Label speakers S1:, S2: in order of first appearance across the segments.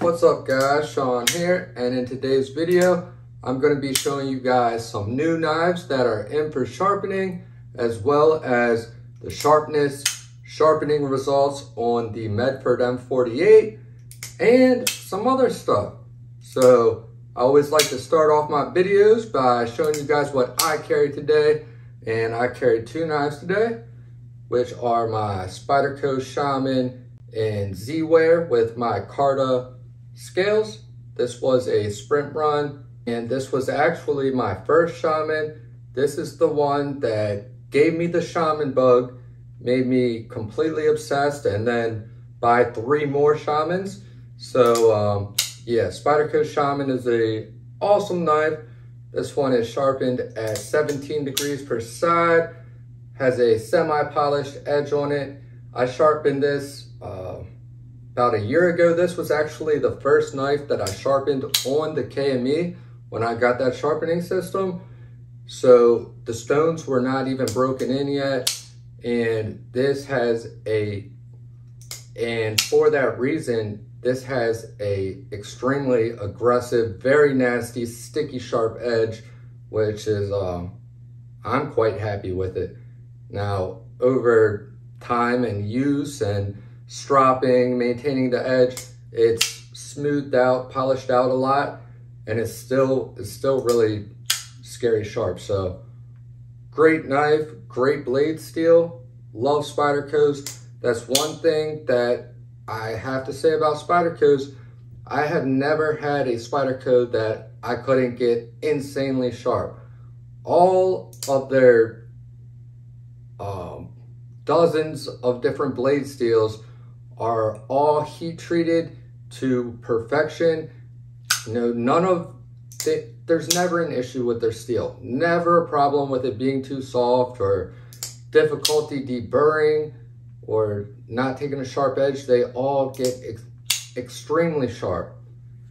S1: What's up guys, Sean here, and in today's video, I'm going to be showing you guys some new knives that are in for sharpening, as well as the sharpness sharpening results on the Medford M48, and some other stuff. So, I always like to start off my videos by showing you guys what I carry today, and I carry two knives today, which are my Spyderco Shaman and Z-Wear with my Carta scales. This was a sprint run and this was actually my first shaman. This is the one that gave me the shaman bug, made me completely obsessed and then buy three more shamans. So um, yeah, Spyderco Shaman is a awesome knife. This one is sharpened at 17 degrees per side, has a semi-polished edge on it. I sharpened this uh, about a year ago, this was actually the first knife that I sharpened on the KME when I got that sharpening system. So the stones were not even broken in yet. And this has a, and for that reason, this has a extremely aggressive, very nasty, sticky sharp edge, which is, um, I'm quite happy with it. Now, over time and use and stropping, maintaining the edge. It's smoothed out, polished out a lot, and it's still, it's still really scary sharp. So great knife, great blade steel, love Spyderco's. That's one thing that I have to say about Spyderco's. I have never had a Spyderco that I couldn't get insanely sharp. All of their um, dozens of different blade steels are all heat treated to perfection. Know, none of the, there's never an issue with their steel. Never a problem with it being too soft or difficulty deburring or not taking a sharp edge. They all get ex extremely sharp.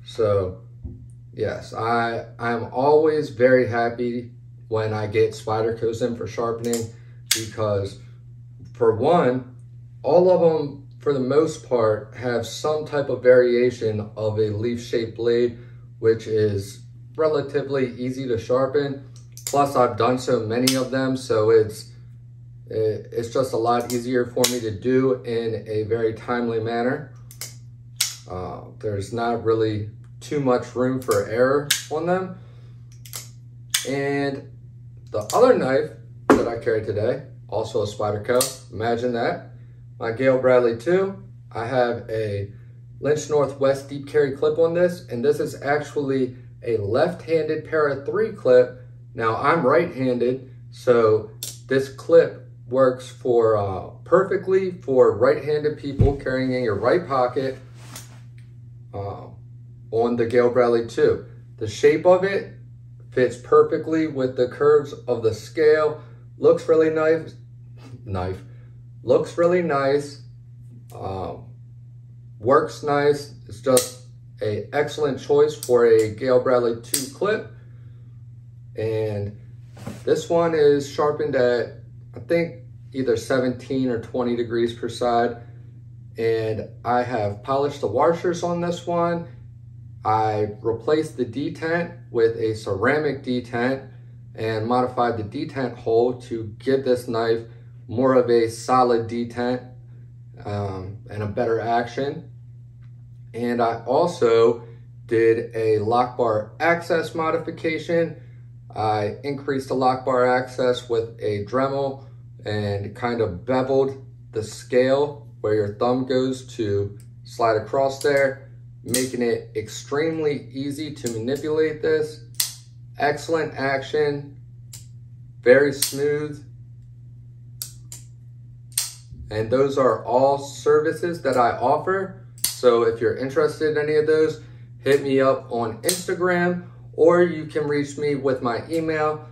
S1: So yes, I, I'm always very happy when I get Spyderco's in for sharpening because for one, all of them for the most part, have some type of variation of a leaf-shaped blade, which is relatively easy to sharpen. Plus, I've done so many of them, so it's it's just a lot easier for me to do in a very timely manner. Uh, there's not really too much room for error on them. And the other knife that I carry today, also a Spyderco, imagine that my Gayle Bradley 2. I have a Lynch Northwest deep carry clip on this, and this is actually a left-handed para 3 clip. Now, I'm right-handed, so this clip works for uh, perfectly for right-handed people carrying in your right pocket uh, on the Gayle Bradley 2. The shape of it fits perfectly with the curves of the scale. Looks really nice. Knife looks really nice, um, works nice. It's just a excellent choice for a Gayle Bradley 2 clip. And this one is sharpened at, I think, either 17 or 20 degrees per side. And I have polished the washers on this one. I replaced the detent with a ceramic detent and modified the detent hole to give this knife more of a solid detent um, and a better action. And I also did a lock bar access modification. I increased the lock bar access with a Dremel and kind of beveled the scale where your thumb goes to slide across there, making it extremely easy to manipulate this. Excellent action, very smooth, and those are all services that I offer. So if you're interested in any of those, hit me up on Instagram or you can reach me with my email.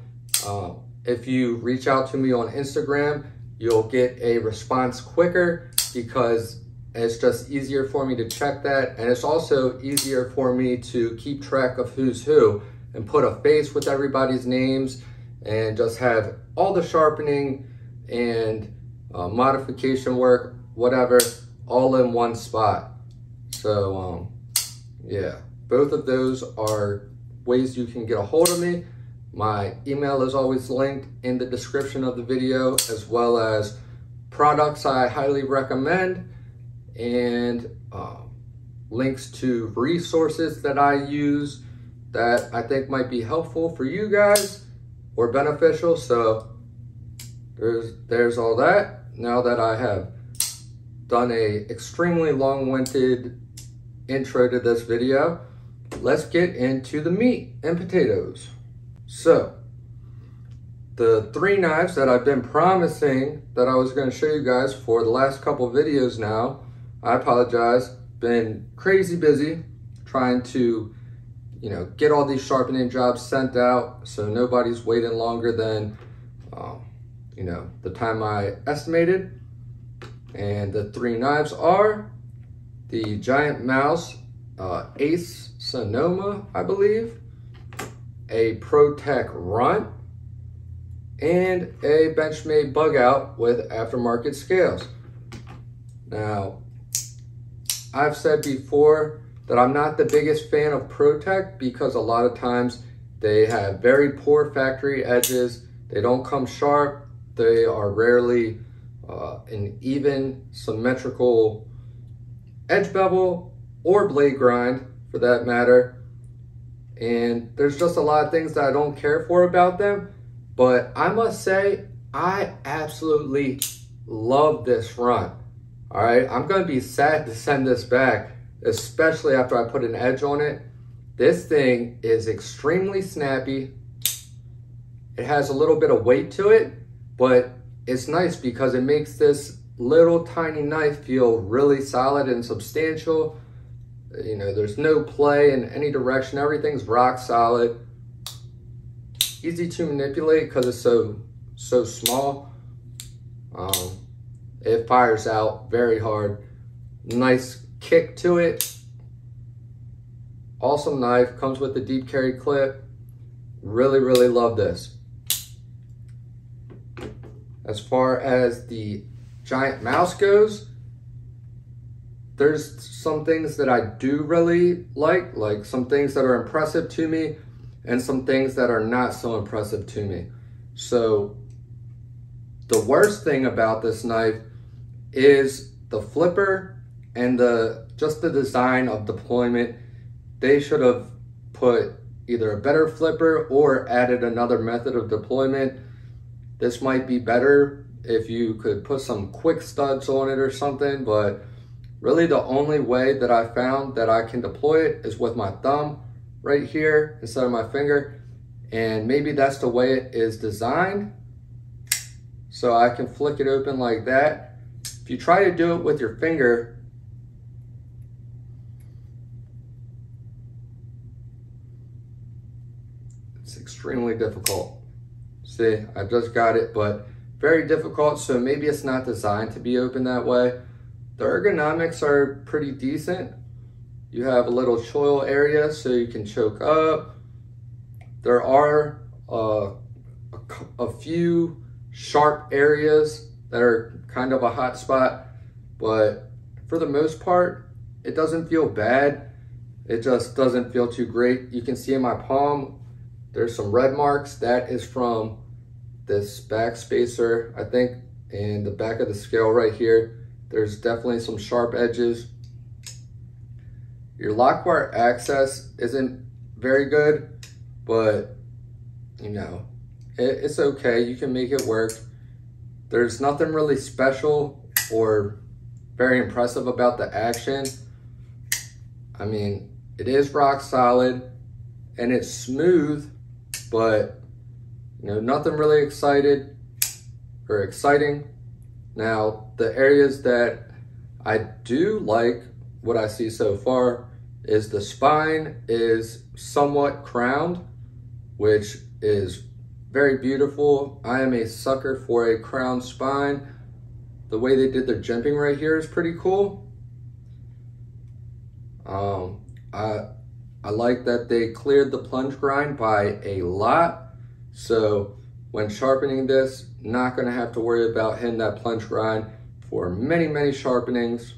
S1: Uh, if you reach out to me on Instagram, you'll get a response quicker because it's just easier for me to check that. And it's also easier for me to keep track of who's who and put a face with everybody's names and just have all the sharpening and uh, modification work, whatever, all in one spot. So, um, yeah, both of those are ways you can get a hold of me. My email is always linked in the description of the video, as well as products I highly recommend and uh, links to resources that I use that I think might be helpful for you guys or beneficial. So there's, there's all that. Now that I have done a extremely long-winded intro to this video, let's get into the meat and potatoes. So, the three knives that I've been promising that I was going to show you guys for the last couple videos now, I apologize, been crazy busy trying to, you know, get all these sharpening jobs sent out so nobody's waiting longer than, um, you know, the time I estimated. And the three knives are the Giant Mouse uh, Ace Sonoma, I believe, a ProTech Runt, and a Benchmade Bug Out with aftermarket scales. Now, I've said before that I'm not the biggest fan of ProTech because a lot of times they have very poor factory edges. They don't come sharp. They are rarely uh, an even symmetrical edge bevel or blade grind for that matter. And there's just a lot of things that I don't care for about them. But I must say, I absolutely love this Runt. All right, I'm gonna be sad to send this back, especially after I put an edge on it. This thing is extremely snappy. It has a little bit of weight to it, but it's nice because it makes this little tiny knife feel really solid and substantial. You know, there's no play in any direction. Everything's rock solid. Easy to manipulate because it's so, so small. Um, it fires out very hard. Nice kick to it. Awesome knife. Comes with a deep carry clip. Really, really love this. As far as the giant mouse goes, there's some things that I do really like, like some things that are impressive to me and some things that are not so impressive to me. So the worst thing about this knife is the flipper and the just the design of deployment. They should have put either a better flipper or added another method of deployment. This might be better if you could put some quick studs on it or something, but really the only way that I found that I can deploy it is with my thumb right here instead of my finger. And maybe that's the way it is designed. So I can flick it open like that. If you try to do it with your finger, it's extremely difficult. See, I just got it, but very difficult, so maybe it's not designed to be open that way. The ergonomics are pretty decent. You have a little choil area so you can choke up. There are uh, a, a few sharp areas that are kind of a hot spot, but for the most part, it doesn't feel bad. It just doesn't feel too great. You can see in my palm, there's some red marks. That is from this back spacer, I think, in the back of the scale right here. There's definitely some sharp edges. Your lock access isn't very good, but you know, it, it's okay. You can make it work. There's nothing really special or very impressive about the action. I mean, it is rock solid and it's smooth, but you know, nothing really excited or exciting. Now, the areas that I do like what I see so far is the spine is somewhat crowned, which is very beautiful. I am a sucker for a crown spine. The way they did their jimping right here is pretty cool. Um, I, I like that they cleared the plunge grind by a lot so when sharpening this, not gonna have to worry about hitting that plunge grind for many, many sharpenings.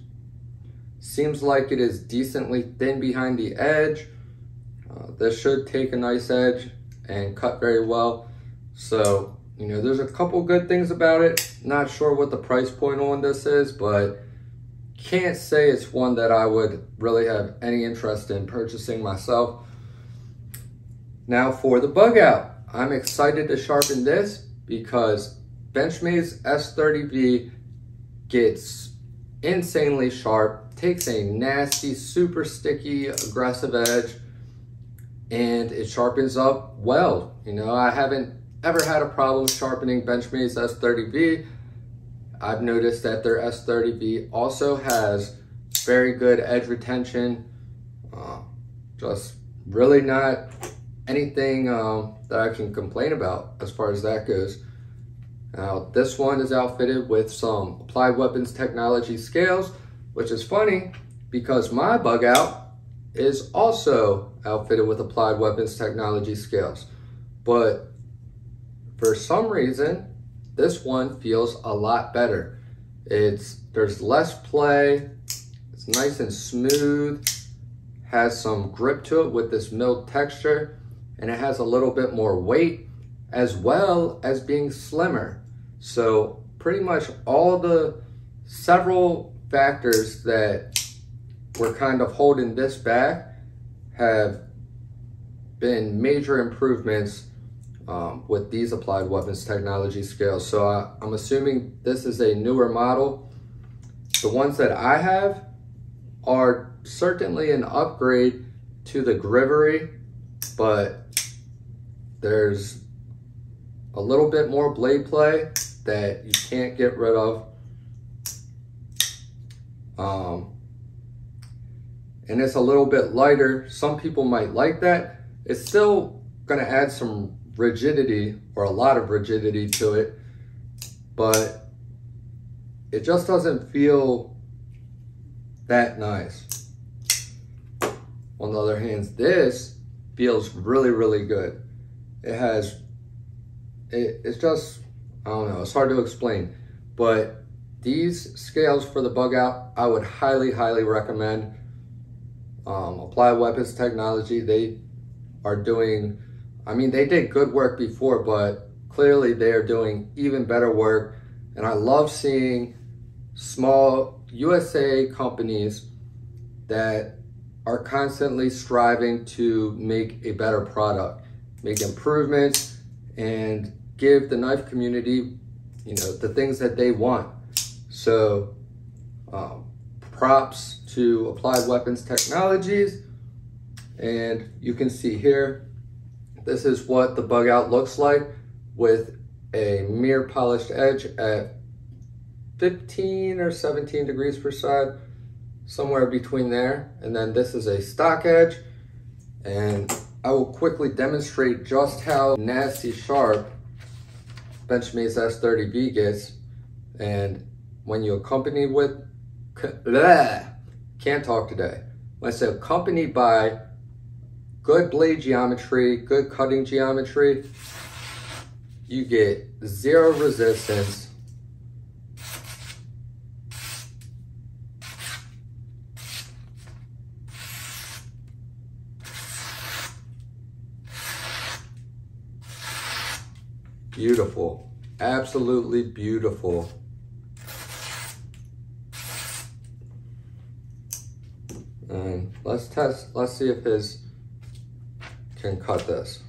S1: Seems like it is decently thin behind the edge. Uh, this should take a nice edge and cut very well. So, you know, there's a couple good things about it. Not sure what the price point on this is, but can't say it's one that I would really have any interest in purchasing myself. Now for the bug out. I'm excited to sharpen this because Benchmade's S30V gets insanely sharp, takes a nasty, super sticky, aggressive edge, and it sharpens up well. You know, I haven't ever had a problem sharpening Benchmade's S30V. I've noticed that their S30V also has very good edge retention. Uh, just really not anything um, that I can complain about as far as that goes. Now, this one is outfitted with some Applied Weapons Technology scales, which is funny because my bug out is also outfitted with Applied Weapons Technology scales. But for some reason, this one feels a lot better. It's There's less play, it's nice and smooth, has some grip to it with this milled texture, and it has a little bit more weight as well as being slimmer. So pretty much all the several factors that were kind of holding this back have been major improvements um, with these applied weapons technology scales. So I, I'm assuming this is a newer model. The ones that I have are certainly an upgrade to the Grivory, but there's a little bit more blade play that you can't get rid of. Um, and it's a little bit lighter. Some people might like that. It's still gonna add some rigidity or a lot of rigidity to it, but it just doesn't feel that nice. On the other hand, this feels really, really good. It has, it, it's just, I don't know, it's hard to explain, but these scales for the bug out, I would highly, highly recommend. Um, Weapons Technology, they are doing, I mean, they did good work before, but clearly they are doing even better work. And I love seeing small USA companies that are constantly striving to make a better product make improvements, and give the knife community, you know, the things that they want. So um, props to Applied Weapons Technologies. And you can see here, this is what the bug out looks like with a mirror polished edge at 15 or 17 degrees per side, somewhere between there. And then this is a stock edge. And I will quickly demonstrate just how nasty sharp Benchmade's S30V gets. And when you accompany with, bleh, can't talk today. When I say accompanied by good blade geometry, good cutting geometry, you get zero resistance Beautiful. Absolutely beautiful. And let's test, let's see if his can cut this.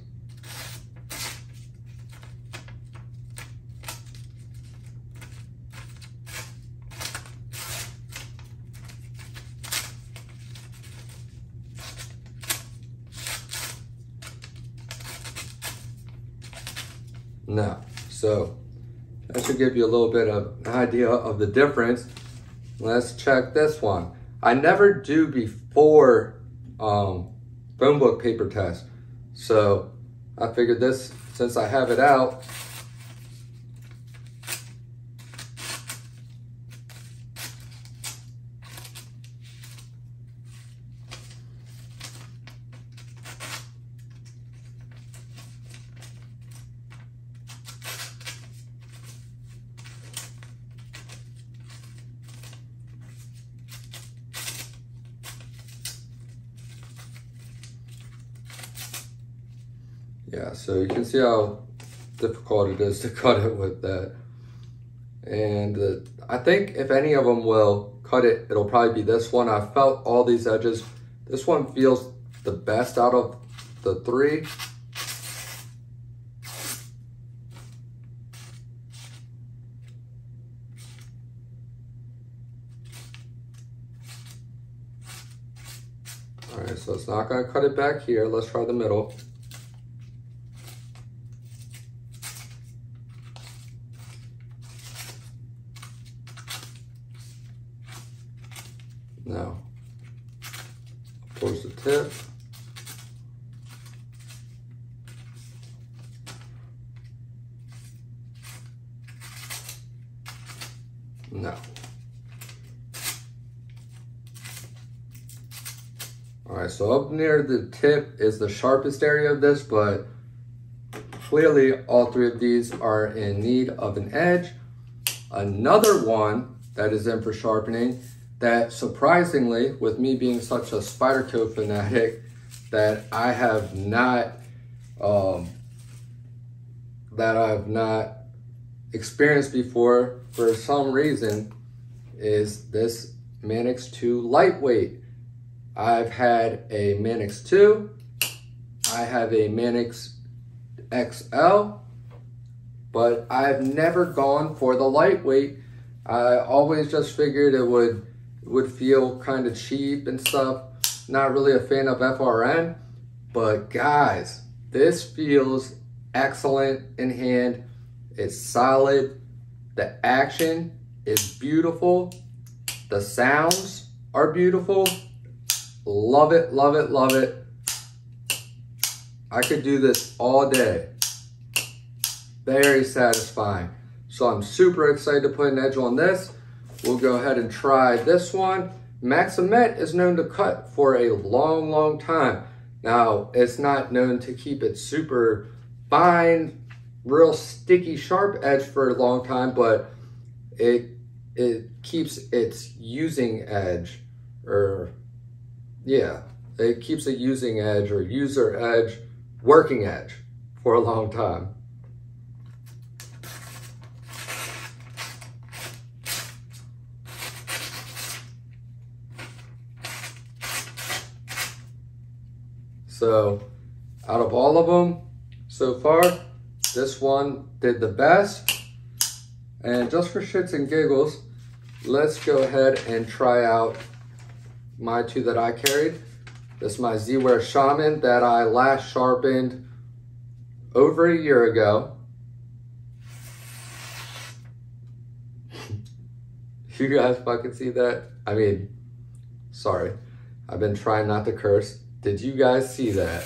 S1: No. So that should give you a little bit of idea of the difference. Let's check this one. I never do before um, phone book paper test. So I figured this, since I have it out, Yeah, so you can see how difficult it is to cut it with that. And uh, I think if any of them will cut it, it'll probably be this one. I felt all these edges. This one feels the best out of the three. All right, so it's not gonna cut it back here. Let's try the middle. Now, towards the tip. No. All right, so up near the tip is the sharpest area of this, but clearly all three of these are in need of an edge. Another one that is in for sharpening that surprisingly, with me being such a Spyderco fanatic, that I have not, um, that I've not experienced before for some reason is this Manix 2 lightweight. I've had a Manix 2, I have a Manix XL, but I've never gone for the lightweight. I always just figured it would would feel kind of cheap and stuff. Not really a fan of FRN, but guys, this feels excellent in hand. It's solid. The action is beautiful. The sounds are beautiful. Love it, love it, love it. I could do this all day. Very satisfying. So I'm super excited to put an edge on this. We'll go ahead and try this one. Maxamet is known to cut for a long, long time. Now, it's not known to keep it super fine, real sticky, sharp edge for a long time, but it it keeps its using edge, or yeah, it keeps a using edge or user edge, working edge for a long time. So out of all of them so far, this one did the best. And just for shits and giggles, let's go ahead and try out my two that I carried. This is my Z-Wear Shaman that I last sharpened over a year ago. you guys fucking see that? I mean, sorry. I've been trying not to curse. Did you guys see that?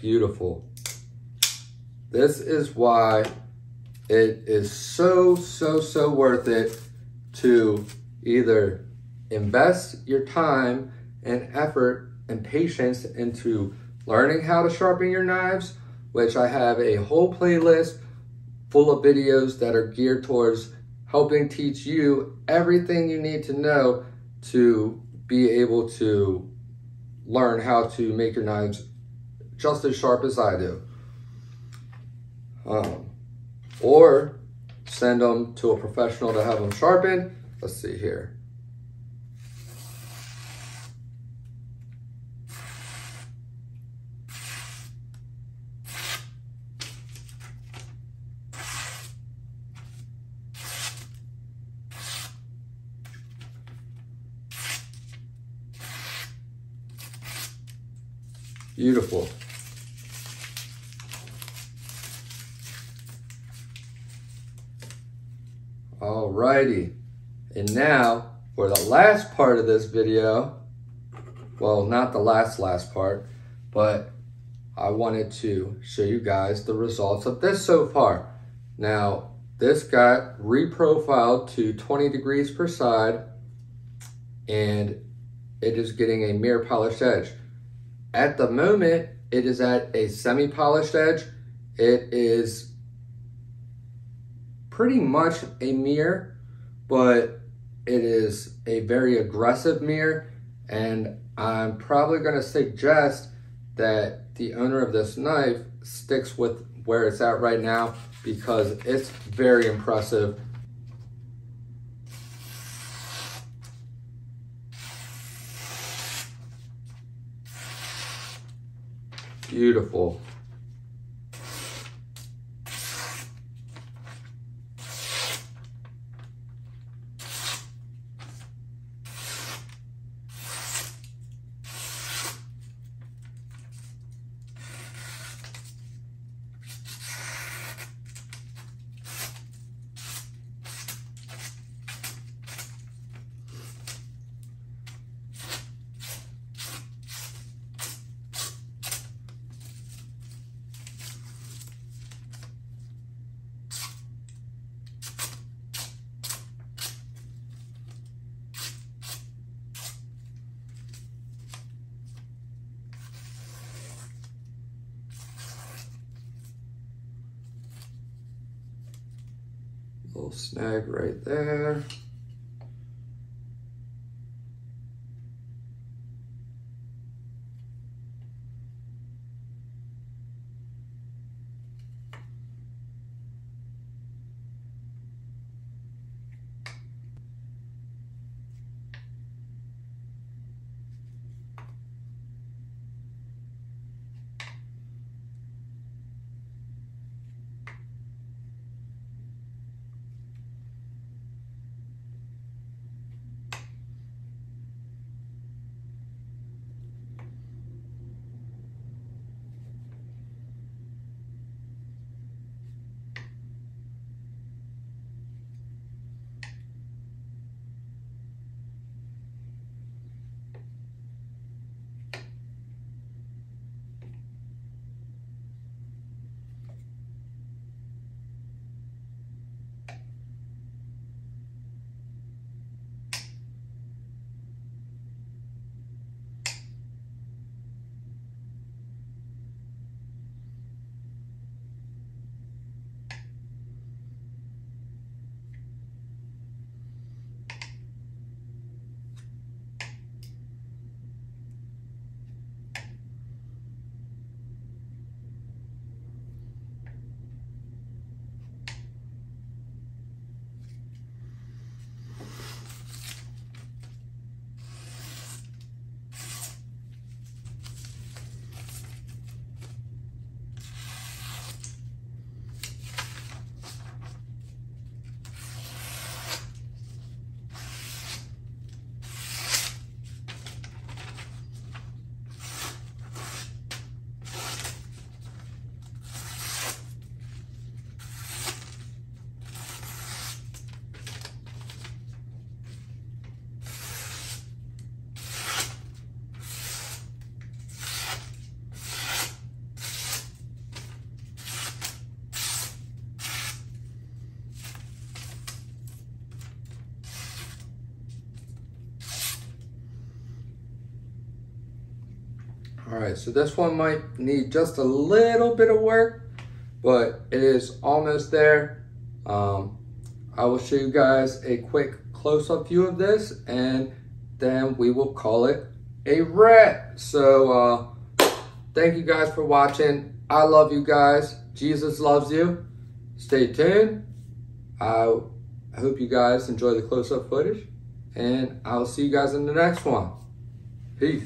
S1: Beautiful. This is why it is so, so, so worth it to either invest your time and effort and patience into learning how to sharpen your knives, which I have a whole playlist full of videos that are geared towards helping teach you everything you need to know to be able to learn how to make your knives just as sharp as I do. Um, or send them to a professional to have them sharpened. Let's see here. Beautiful. Alrighty. And now for the last part of this video, well, not the last, last part, but I wanted to show you guys the results of this so far. Now, this got reprofiled to 20 degrees per side and it is getting a mirror polished edge. At the moment, it is at a semi-polished edge. It is pretty much a mirror, but it is a very aggressive mirror and I'm probably gonna suggest that the owner of this knife sticks with where it's at right now because it's very impressive. Beautiful. Little snag right there. So this one might need just a little bit of work, but it is almost there. Um, I will show you guys a quick close-up view of this and then we will call it a wrap. So uh, thank you guys for watching. I love you guys. Jesus loves you. Stay tuned. I hope you guys enjoy the close-up footage and I'll see you guys in the next one. Peace.